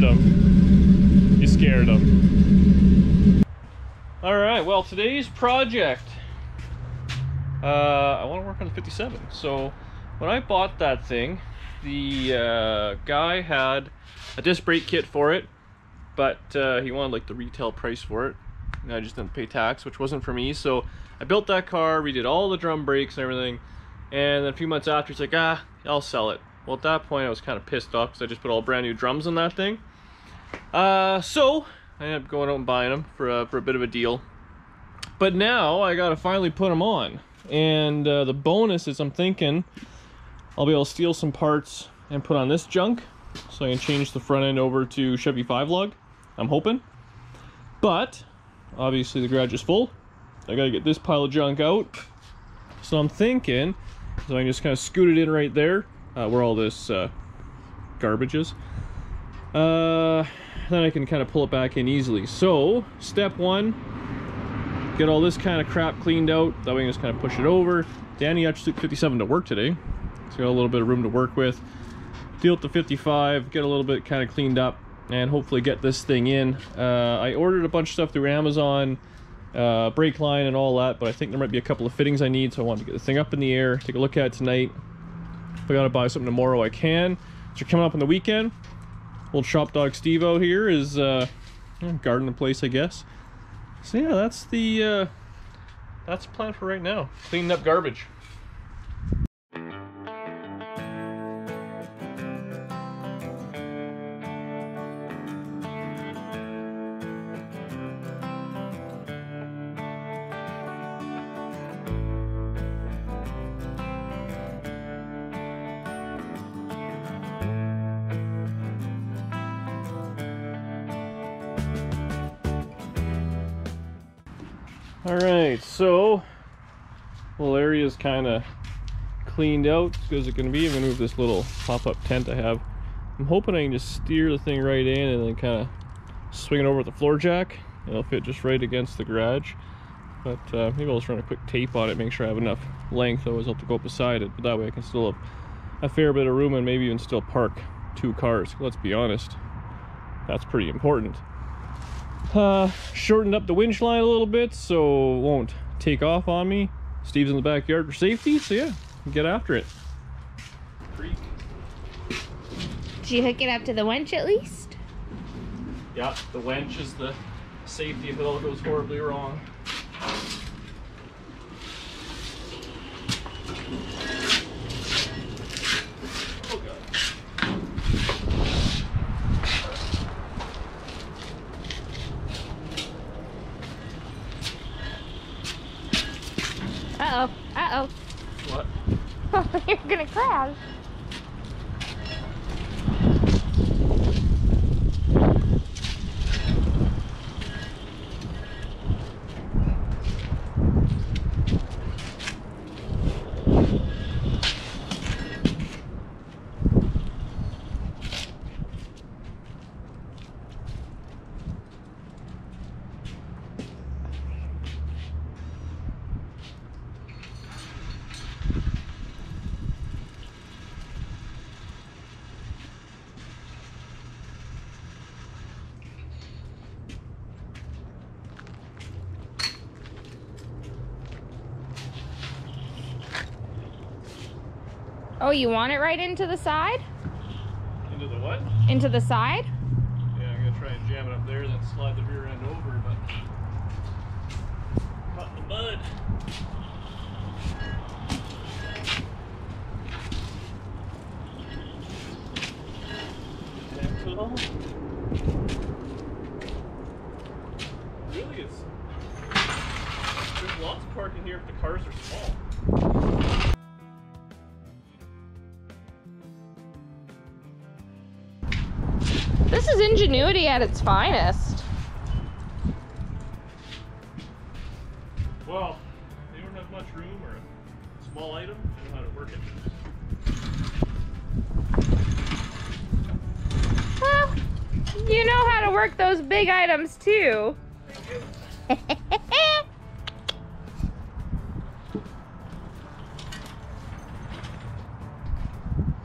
scared. You scared him. All right, well, today's project, uh, I want to work on the 57. So when I bought that thing, the uh, guy had a disc brake kit for it, but uh, he wanted like the retail price for it. And I just didn't pay tax, which wasn't for me. So I built that car, redid all the drum brakes and everything. And then a few months after, he's like, ah, I'll sell it. Well, at that point, I was kind of pissed off because I just put all brand new drums in that thing. Uh, so I ended up going out and buying them for a, for a bit of a deal. But now I got to finally put them on. And uh, the bonus is I'm thinking I'll be able to steal some parts and put on this junk. So I can change the front end over to Chevy 5 lug. I'm hoping. But obviously the garage is full. I got to get this pile of junk out. So I'm thinking, so I can just kind of scoot it in right there uh, where all this uh, garbage is. Uh, then I can kind of pull it back in easily. So, step one, get all this kind of crap cleaned out. That way I can just kind of push it over. Danny actually took 57 to work today. So got a little bit of room to work with. Deal with the 55, get a little bit kind of cleaned up, and hopefully get this thing in. Uh, I ordered a bunch of stuff through Amazon, uh, brake line and all that, but I think there might be a couple of fittings I need, so I want to get the thing up in the air, take a look at it tonight, if I gotta buy something tomorrow, I can. So coming up on the weekend, old shop dog Stevo here is uh, guarding the place, I guess. So yeah, that's the uh, that's the plan for right now. Cleaning up garbage. All right, so little area is kind of cleaned out as good as it can be. I'm gonna move this little pop-up tent I have. I'm hoping I can just steer the thing right in and then kind of swing it over with the floor jack. It'll fit just right against the garage. But uh, maybe I'll just run a quick tape on it, make sure I have enough length. Otherwise I'll have to go up beside it. But that way I can still have a fair bit of room and maybe even still park two cars. Let's be honest, that's pretty important. Uh, shortened up the winch line a little bit so it won't take off on me. Steve's in the backyard for safety, so yeah, get after it. Did you hook it up to the winch at least? Yeah, the winch is the safety if it all goes horribly wrong. Uh-oh. Uh-oh. What? You're gonna crash. Oh, you want it right into the side? Into the what? Into the side? Yeah, I'm gonna try and jam it up there, then slide the rear end over, but caught the. Really, it's there's lots of parking here if the cars are small. Is ingenuity at its finest. Well, they don't have much room or a small item. I know how to work it. Well, you know how to work those big items too.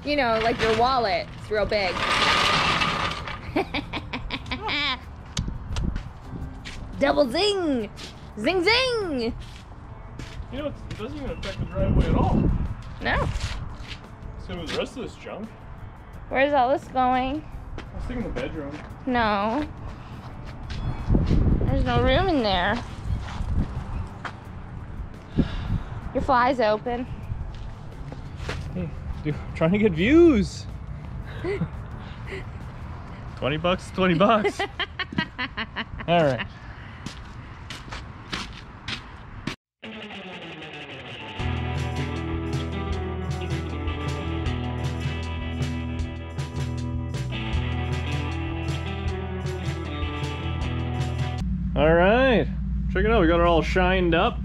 you know, like your wallet. It's real big. Double zing! Zing zing! You know, it doesn't even affect the driveway at all. No. So with the rest of this junk, Where's all this going? I'll stick in the bedroom. No. There's no room in there. Your fly's open. Hey, dude, trying to get views. 20 bucks, 20 bucks. All right. We got her all shined up.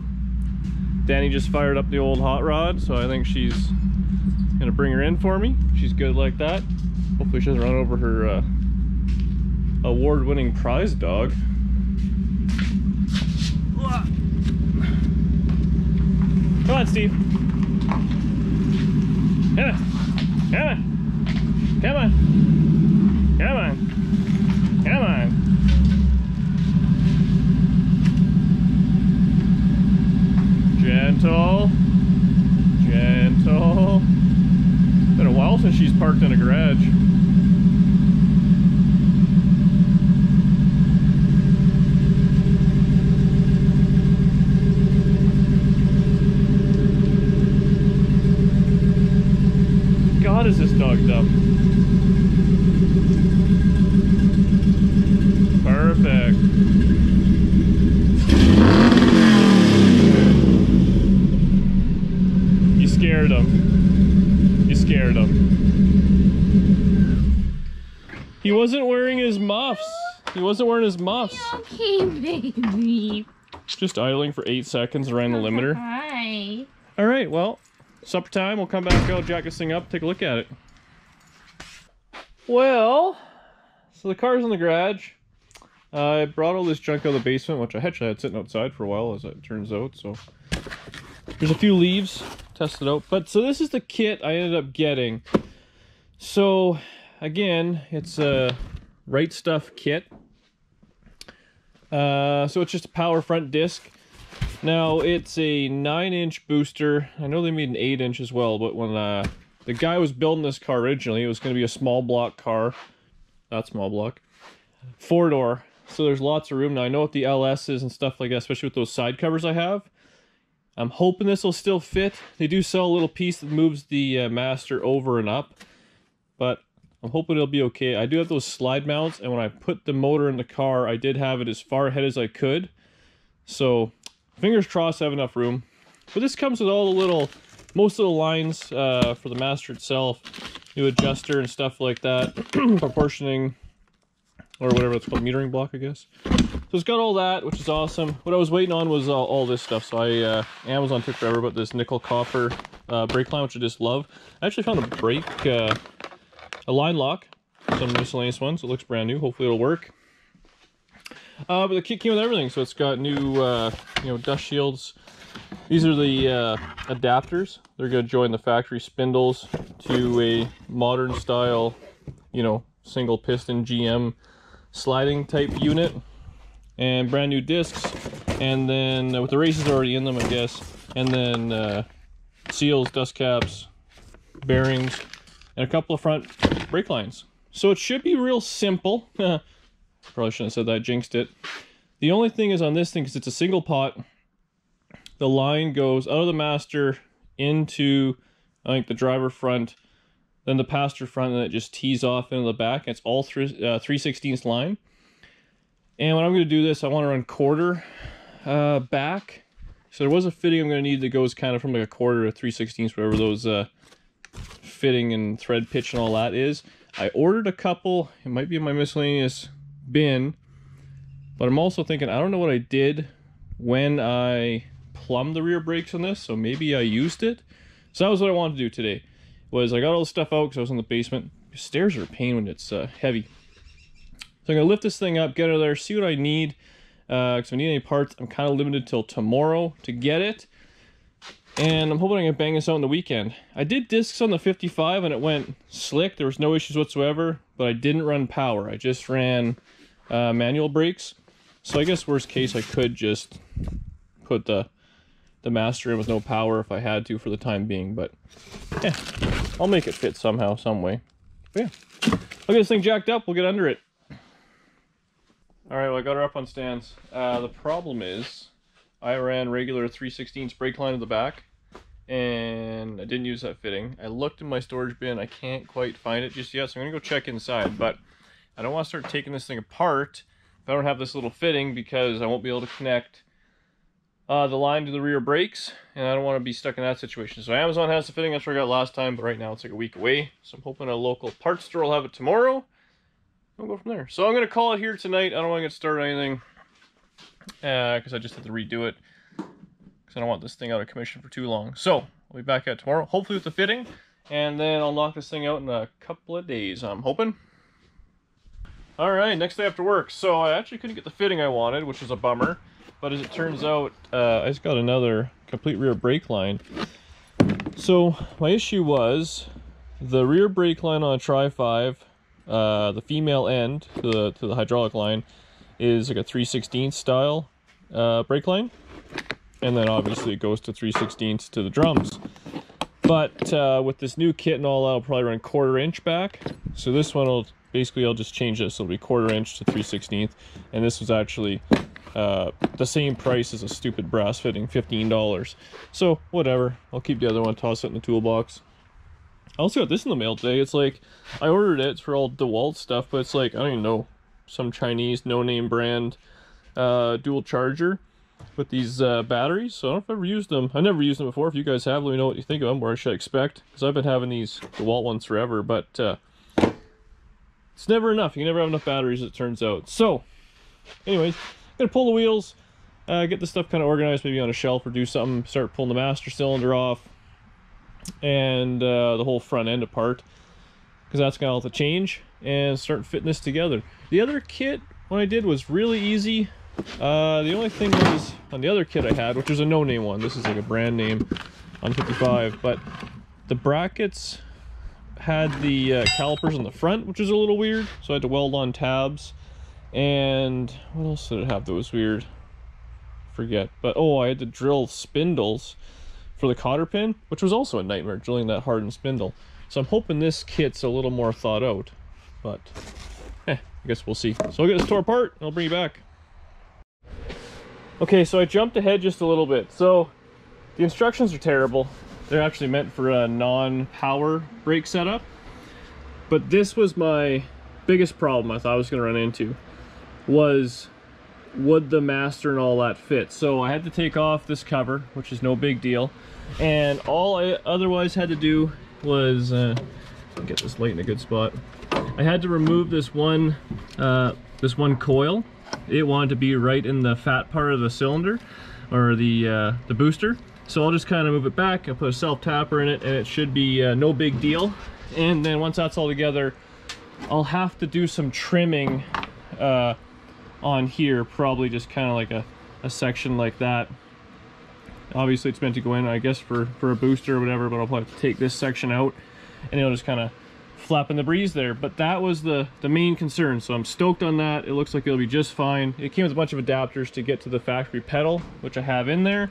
Danny just fired up the old hot rod, so I think she's gonna bring her in for me. She's good like that. Hopefully she doesn't run over her uh, award-winning prize dog. Come on, Steve. Come on. Come on. Come on. Come on. Come on. Gentle. Gentle. Been a while since she's parked in a garage. God, is this dog dumb? Perfect. You scared him. You scared him. He wasn't wearing his muffs. He wasn't wearing his muffs. Okay, baby. Just idling for eight seconds around the limiter. Hi. All right, well, supper time. We'll come back out, jack this thing up, take a look at it. Well, so the car's in the garage. I brought all this junk out of the basement, which I actually had sitting outside for a while, as it turns out. So there's a few leaves tested out, but so this is the kit I ended up getting. So again, it's a right stuff kit. Uh, so it's just a power front disc. Now it's a nine inch booster. I know they made an eight inch as well, but when uh, the guy was building this car originally, it was going to be a small block car. Not small block. Four door. So there's lots of room. Now I know what the LS is and stuff like that, especially with those side covers I have. I'm hoping this will still fit. They do sell a little piece that moves the uh, master over and up, but I'm hoping it'll be okay. I do have those slide mounts, and when I put the motor in the car, I did have it as far ahead as I could. So fingers crossed I have enough room. But this comes with all the little, most of the lines uh, for the master itself, new adjuster and stuff like that, proportioning, or whatever it's called, metering block, I guess. So it's got all that, which is awesome. What I was waiting on was uh, all this stuff. So I, uh, Amazon took forever, but this nickel copper uh, brake line, which I just love. I actually found a brake, uh, a line lock, some miscellaneous ones. It looks brand new. Hopefully it'll work. Uh, but the kit came with everything, so it's got new, uh, you know, dust shields. These are the uh, adapters. They're going to join the factory spindles to a modern style, you know, single piston GM sliding type unit. And brand new discs. And then uh, with the races already in them, I guess. And then uh, seals, dust caps, bearings, and a couple of front brake lines. So it should be real simple. Probably shouldn't have said that, jinxed it. The only thing is on this thing, because it's a single pot, the line goes out of the master into, I think, the driver front, then the passenger front, and it just tees off into the back. It's all through uh, 3 16th line. And when I'm going to do this, I want to run quarter uh, back. So there was a fitting I'm going to need that goes kind of from like a quarter to 3 16ths, whatever those uh, fitting and thread pitch and all that is. I ordered a couple. It might be in my miscellaneous bin. But I'm also thinking, I don't know what I did when I plumbed the rear brakes on this. So maybe I used it. So that was what I wanted to do today. Was I got all the stuff out because I was in the basement. Stairs are a pain when it's uh, heavy. So I'm going to lift this thing up, get it there, see what I need. Because if I need any parts, I'm kind of limited till tomorrow to get it. And I'm hoping I can bang this out in the weekend. I did discs on the 55 and it went slick. There was no issues whatsoever, but I didn't run power. I just ran uh, manual brakes. So I guess worst case I could just put the the master in with no power if I had to for the time being, but yeah, I'll make it fit somehow, some way. But yeah, I'll get this thing jacked up, we'll get under it. All right, well I got her up on stands. Uh, the problem is I ran regular 316 brake line to the back and I didn't use that fitting. I looked in my storage bin, I can't quite find it just yet, so I'm gonna go check inside, but I don't want to start taking this thing apart if I don't have this little fitting because I won't be able to connect uh, the line to the rear brakes, and I don't want to be stuck in that situation. So Amazon has the fitting, that's where I got last time, but right now it's like a week away. So I'm hoping a local parts store will have it tomorrow. We'll go from there. So I'm going to call it here tonight. I don't want to get started on anything because uh, I just had to redo it because I don't want this thing out of commission for too long. So I'll be back at tomorrow, hopefully with the fitting, and then I'll knock this thing out in a couple of days, I'm hoping. All right, next day after work. So I actually couldn't get the fitting I wanted, which was a bummer. But as it turns out, uh, I just got another complete rear brake line. So my issue was the rear brake line on a Tri-5, uh, the female end to the, to the hydraulic line is like a 3 16 style uh, brake line. And then obviously it goes to 3 16 to the drums. But uh, with this new kit and all, I'll probably run quarter inch back. So this one will basically, I'll just change this. It'll be quarter inch to 3 16 And this was actually uh, the same price as a stupid brass fitting, $15. So, whatever. I'll keep the other one, toss it in the toolbox. I also got this in the mail today. It's like, I ordered it. For all DeWalt stuff, but it's like, I don't even know, some Chinese no-name brand uh, dual charger with these uh, batteries. So I don't know if I've ever used them. I've never used them before. If you guys have, let me know what you think of them, or I should expect. Because I've been having these DeWalt ones forever, but uh, it's never enough. You never have enough batteries, it turns out. So, anyways, gonna pull the wheels, uh, get the stuff kind of organized, maybe on a shelf or do something. Start pulling the master cylinder off and uh, the whole front end apart because that's gonna have to change and start fitting this together. The other kit, what I did was really easy. Uh, the only thing was on the other kit I had, which was a no-name one. This is like a brand name on 55, but the brackets had the uh, calipers on the front, which is a little weird. So I had to weld on tabs and what else did it have that was weird? Forget. But oh, I had to drill spindles for the cotter pin, which was also a nightmare, drilling that hardened spindle. So I'm hoping this kit's a little more thought out. But, eh, I guess we'll see. So I'll get this tore apart, and I'll bring you back. Okay, so I jumped ahead just a little bit. So, the instructions are terrible. They're actually meant for a non-power brake setup. But this was my biggest problem I thought I was going to run into was would the master and all that fit so I had to take off this cover which is no big deal and all I otherwise had to do was uh, get this light in a good spot I had to remove this one uh, this one coil. It wanted to be right in the fat part of the cylinder or the uh, the booster. So I'll just kind of move it back I'll put a self tapper in it and it should be uh, no big deal. And then once that's all together I'll have to do some trimming uh, on here, probably just kind of like a, a section like that. Obviously it's meant to go in, I guess, for, for a booster or whatever, but I'll probably take this section out and it'll just kind of flap in the breeze there. But that was the, the main concern, so I'm stoked on that. It looks like it'll be just fine. It came with a bunch of adapters to get to the factory pedal, which I have in there.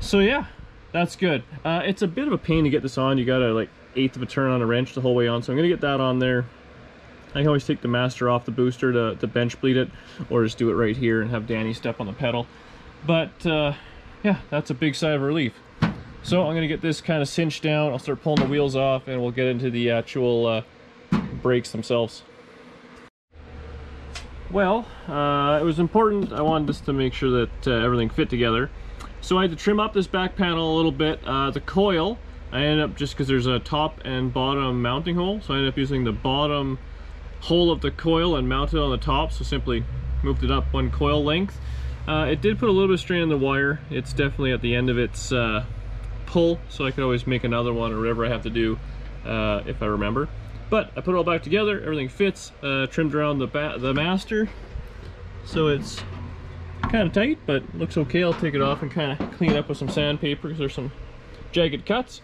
So yeah, that's good. Uh, it's a bit of a pain to get this on. You got to like eighth of a turn on a wrench the whole way on, so I'm to get that on there. I can always take the master off the booster to, to bench bleed it or just do it right here and have Danny step on the pedal. But uh, yeah, that's a big sigh of relief. So I'm going to get this kind of cinched down. I'll start pulling the wheels off and we'll get into the actual uh, brakes themselves. Well, uh, it was important. I wanted just to make sure that uh, everything fit together. So I had to trim up this back panel a little bit. Uh, the coil, I ended up just because there's a top and bottom mounting hole. So I ended up using the bottom hole of the coil and mount it on the top so simply moved it up one coil length uh, it did put a little bit of strain on the wire it's definitely at the end of its uh, pull so I could always make another one or whatever I have to do uh, if I remember. But I put it all back together everything fits uh, trimmed around the, the master. So it's kind of tight but looks okay. I'll take it off and kind of clean it up with some sandpaper because there's some jagged cuts.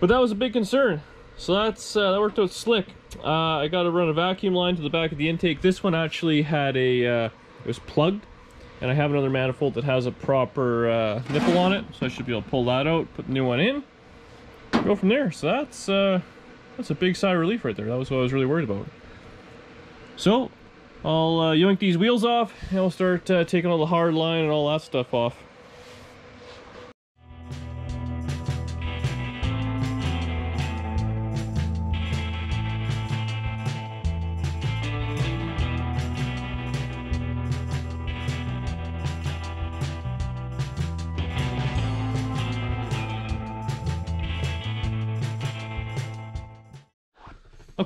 But that was a big concern. So that's uh, that worked out slick. Uh, I got to run a vacuum line to the back of the intake. This one actually had a, uh, it was plugged, and I have another manifold that has a proper uh, nipple on it, so I should be able to pull that out, put the new one in, go from there. So that's uh, that's a big sigh of relief right there. That was what I was really worried about. So I'll uh, yoink these wheels off, and I'll start uh, taking all the hard line and all that stuff off.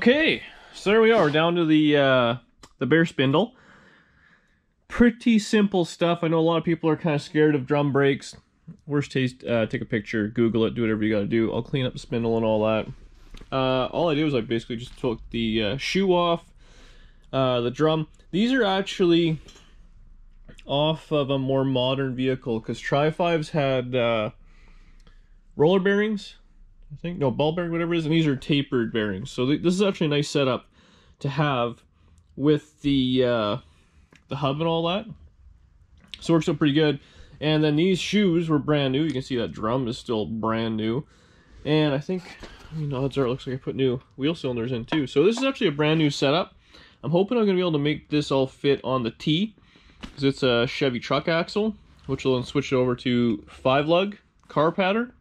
Okay, so there we are, down to the uh, the bare spindle. Pretty simple stuff. I know a lot of people are kind of scared of drum brakes. Worst taste, uh, take a picture, Google it, do whatever you gotta do. I'll clean up the spindle and all that. Uh, all I did was I basically just took the uh, shoe off, uh, the drum. These are actually off of a more modern vehicle because Tri-Fives had uh, roller bearings I think no ball bearing, whatever it is, and these are tapered bearings. So th this is actually a nice setup to have with the uh, the hub and all that. So it works out pretty good. And then these shoes were brand new. You can see that drum is still brand new. And I think, I mean, odds are it looks like I put new wheel cylinders in too. So this is actually a brand new setup. I'm hoping I'm going to be able to make this all fit on the T. Because it's a Chevy truck axle, which will then switch it over to five lug car pattern.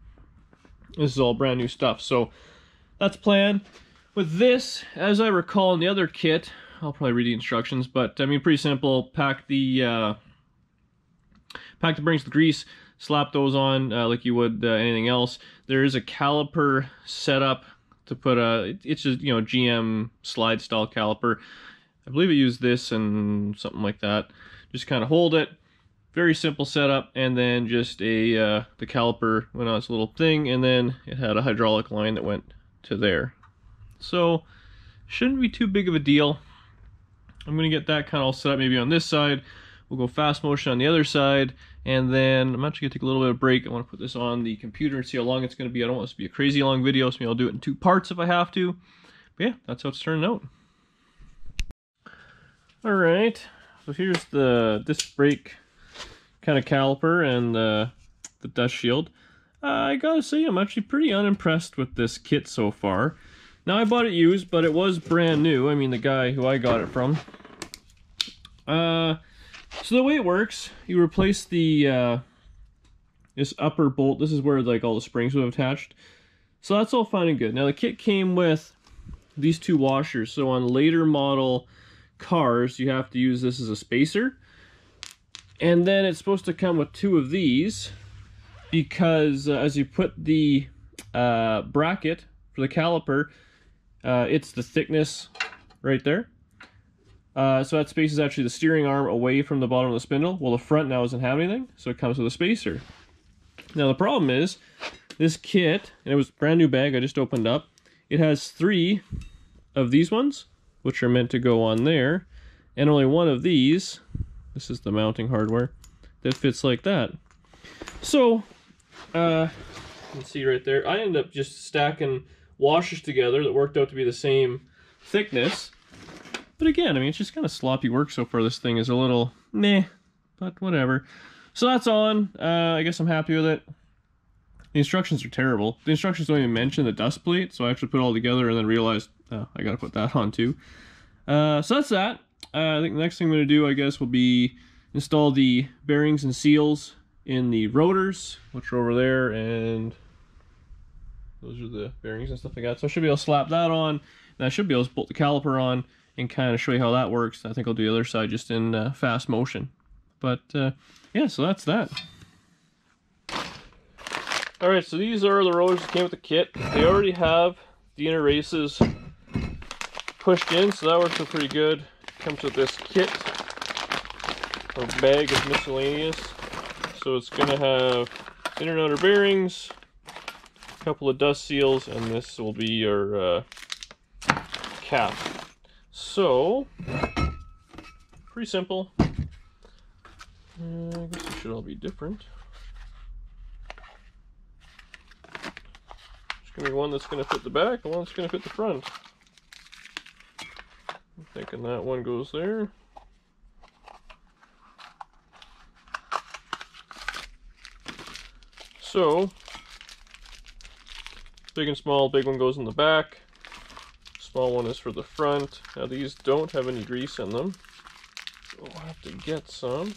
This is all brand new stuff. So that's plan. With this, as I recall in the other kit, I'll probably read the instructions, but I mean, pretty simple. Pack the uh, pack the bearings with grease, slap those on uh, like you would uh, anything else. There is a caliper setup to put a, it's just, you know, GM slide style caliper. I believe it used this and something like that. Just kind of hold it, very simple setup and then just a uh, the caliper went on its little thing and then it had a hydraulic line that went to there. So shouldn't be too big of a deal. I'm gonna get that kind of all set up maybe on this side. We'll go fast motion on the other side and then I'm actually gonna take a little bit of a break. I want to put this on the computer and see how long it's gonna be. I don't want this to be a crazy long video so maybe I'll do it in two parts if I have to. But yeah that's how it's turning out. All right so here's the disc brake kind of caliper and uh, the dust shield. Uh, I gotta say, I'm actually pretty unimpressed with this kit so far. Now, I bought it used, but it was brand new. I mean, the guy who I got it from. Uh, so the way it works, you replace the, uh, this upper bolt. This is where, like, all the springs would have attached. So that's all fine and good. Now, the kit came with these two washers. So on later model cars, you have to use this as a spacer. And then it's supposed to come with two of these because uh, as you put the uh, bracket for the caliper, uh, it's the thickness right there. Uh, so that space is actually the steering arm away from the bottom of the spindle. Well, the front now doesn't have anything, so it comes with a spacer. Now the problem is, this kit, and it was brand new bag I just opened up, it has three of these ones, which are meant to go on there, and only one of these, this is the mounting hardware that fits like that. So, uh, you can see right there, I ended up just stacking washers together that worked out to be the same thickness. But again, I mean, it's just kind of sloppy work so far. This thing is a little meh, but whatever. So that's on. Uh, I guess I'm happy with it. The instructions are terrible. The instructions don't even mention the dust plate, so I actually put it all together and then realized oh, I gotta put that on too. Uh, so that's that. Uh, I think the next thing I'm going to do, I guess, will be install the bearings and seals in the rotors, which are over there, and those are the bearings and stuff like that. So I should be able to slap that on, and I should be able to bolt the caliper on and kind of show you how that works. I think I'll do the other side just in uh, fast motion. But uh, yeah, so that's that. Alright, so these are the rotors that came with the kit. They already have the inner races pushed in, so that works pretty good comes with this kit or bag of miscellaneous. So it's going to have inner and outer bearings, a couple of dust seals, and this will be your uh, cap. So, pretty simple. Uh, I guess it should all be different. There's going to be one that's going to fit the back and one that's going to fit the front. And that one goes there. So, big and small, big one goes in the back, small one is for the front. Now these don't have any grease in them, so we'll have to get some.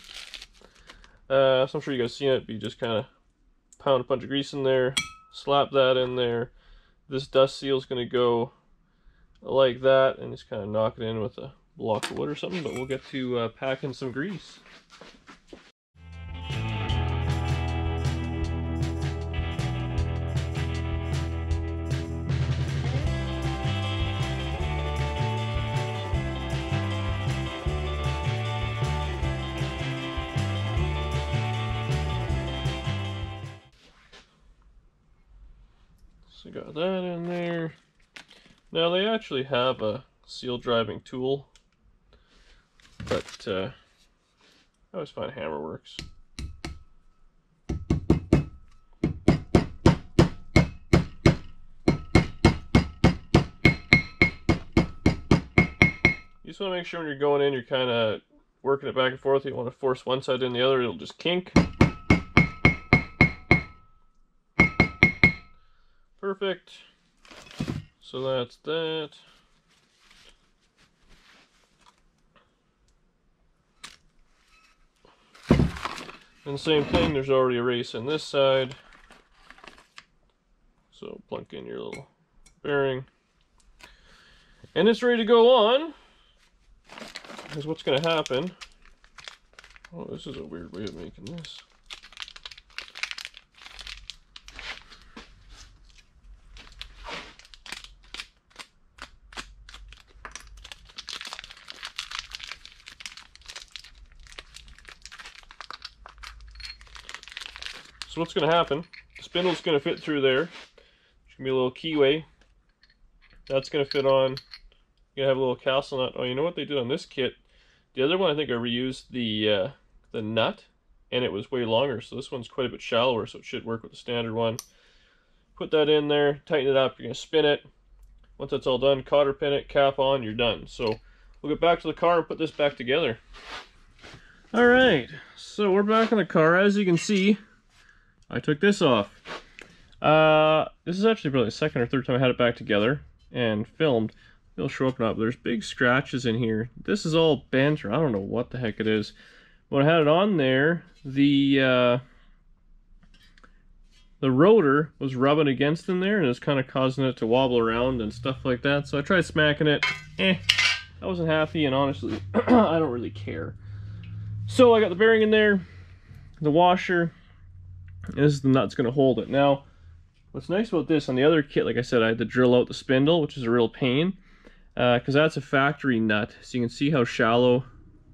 Uh, so I'm sure you guys seen it, but you just kind of pound a bunch of grease in there, slap that in there. This dust seal is going to go like that, and just kind of knock it in with a block of wood or something, but we'll get to uh, packing some grease. So got that in there. Now they actually have a seal driving tool, but uh, I always find hammer works. You just want to make sure when you're going in, you're kind of working it back and forth. You want to force one side in the other, it'll just kink. Perfect. So that's that. And same thing, there's already a race on this side. So plunk in your little bearing. And it's ready to go on. Here's what's going to happen. Oh, this is a weird way of making this. What's going to happen, the spindle's going to fit through there. There's going to be a little keyway. That's going to fit on. You're going to have a little castle nut. Oh, you know what they did on this kit? The other one, I think I reused the, uh, the nut, and it was way longer. So this one's quite a bit shallower, so it should work with the standard one. Put that in there, tighten it up, you're going to spin it. Once that's all done, cotter pin it, cap on, you're done. So we'll get back to the car and put this back together. All right, so we're back in the car. As you can see, I took this off. Uh, this is actually probably the second or third time I had it back together and filmed. It'll show up now, there's big scratches in here. This is all bent, or I don't know what the heck it is. When I had it on there, the uh, the rotor was rubbing against in there, and it was kind of causing it to wobble around and stuff like that. So I tried smacking it. Eh, I wasn't happy, and honestly, I don't really care. So I got the bearing in there, the washer, this is the nut that's going to hold it. Now, what's nice about this, on the other kit, like I said, I had to drill out the spindle, which is a real pain, because uh, that's a factory nut. So you can see how shallow,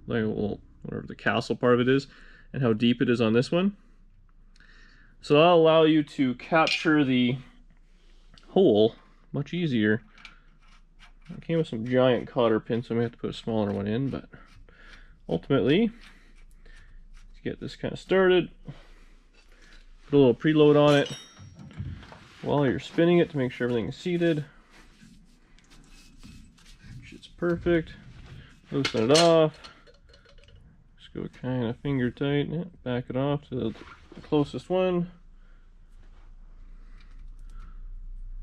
like well, whatever the castle part of it is, and how deep it is on this one. So that'll allow you to capture the hole much easier. It came with some giant cotter pins, so I may have to put a smaller one in, but ultimately, to get this kind of started, Put a little preload on it while you're spinning it to make sure everything is seated. It's perfect. Loosen it off. Just go kind of finger tight. Back it off to the closest one.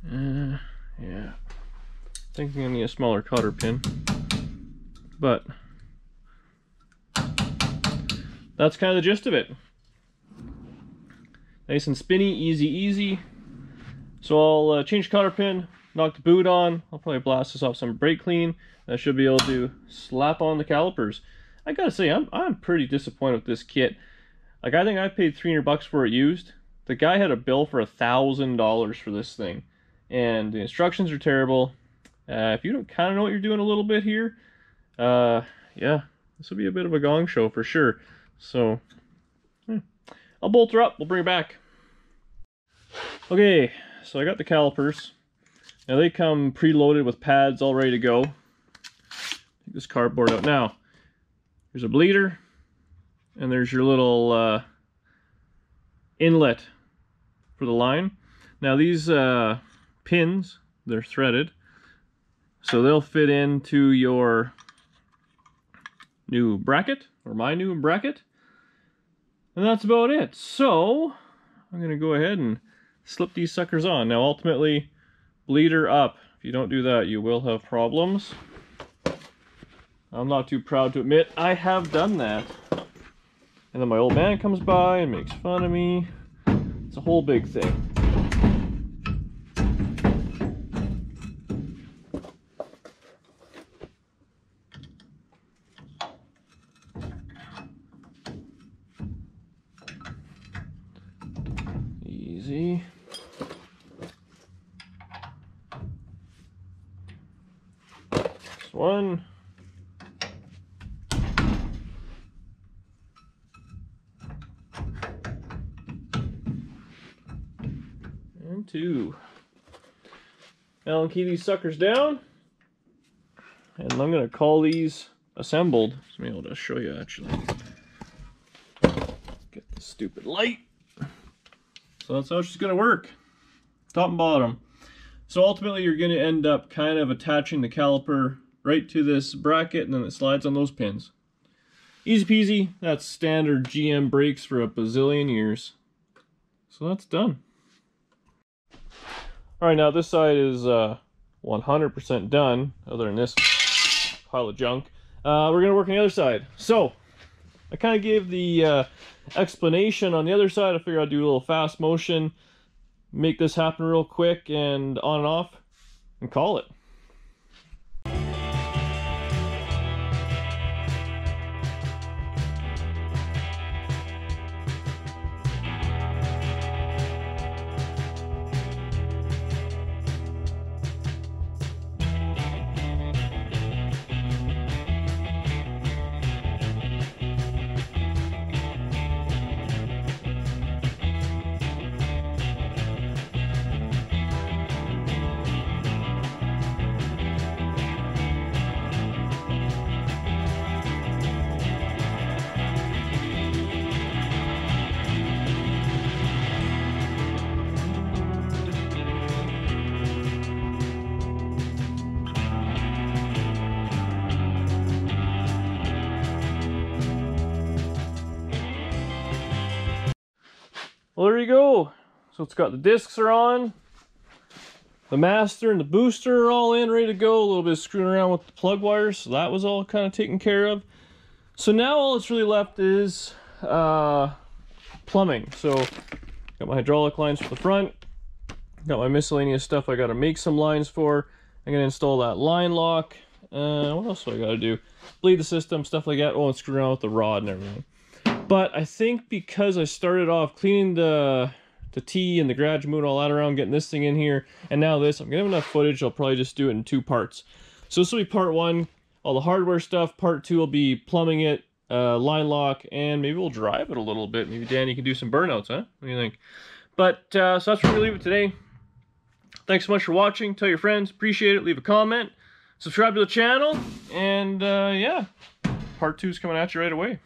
Uh, yeah. Thinking I need a smaller cotter pin. But that's kind of the gist of it. Nice and spinny, easy, easy. So I'll uh, change cotter pin, knock the boot on. I'll probably blast this off some brake clean. I should be able to slap on the calipers. I gotta say, I'm, I'm pretty disappointed with this kit. Like, I think I paid 300 bucks for it used. The guy had a bill for a $1,000 for this thing. And the instructions are terrible. Uh, if you don't kind of know what you're doing a little bit here, uh, yeah, this will be a bit of a gong show for sure. So. I'll bolt her up. We'll bring her back. Okay, so I got the calipers. Now they come preloaded with pads all ready to go. Take this cardboard out. Now, there's a bleeder, and there's your little uh, inlet for the line. Now these uh, pins, they're threaded, so they'll fit into your new bracket, or my new bracket. And that's about it. So, I'm going to go ahead and slip these suckers on. Now, ultimately, bleeder up. If you don't do that, you will have problems. I'm not too proud to admit I have done that. And then my old man comes by and makes fun of me. It's a whole big thing. I'll key these suckers down. And I'm to call these assembled. Let me I'll just show you actually. Get the stupid light. So that's how going to work. Top and bottom. So ultimately you're to end up kind of attaching the caliper right to this bracket and then it slides on those pins. Easy peasy. That's standard GM brakes for a bazillion years. So that's done. All right, now this side is 100% uh, done, other than this pile of junk. Uh, we're to work on the other side. So, I kind of gave the uh, explanation on the other side. I figured I'd do a little fast motion, make this happen real quick and on and off, and call it. There you go. So it's got the discs are on. The master and the booster are all in, ready to go. A little bit of screwing around with the plug wires. So that was all kind of taken care of. So now all that's really left is uh, plumbing. So got my hydraulic lines for the front. Got my miscellaneous stuff I got to make some lines for. I'm going to install that line lock. Uh, what else do I got to do? Bleed the system, stuff like that. Oh, and screw around with the rod and everything. But I think because I started off cleaning the the T and the garage, moving all that around, getting this thing in here, and now this, I'm gonna have enough footage. I'll probably just do it in two parts. So this will be part one, all the hardware stuff. Part two will be plumbing it, uh, line lock, and maybe we'll drive it a little bit. Maybe Danny can do some burnouts, huh? What do you think? But uh, so that's where we leave it today. Thanks so much for watching. Tell your friends. Appreciate it. Leave a comment. Subscribe to the channel. And uh, yeah, part two is coming at you right away.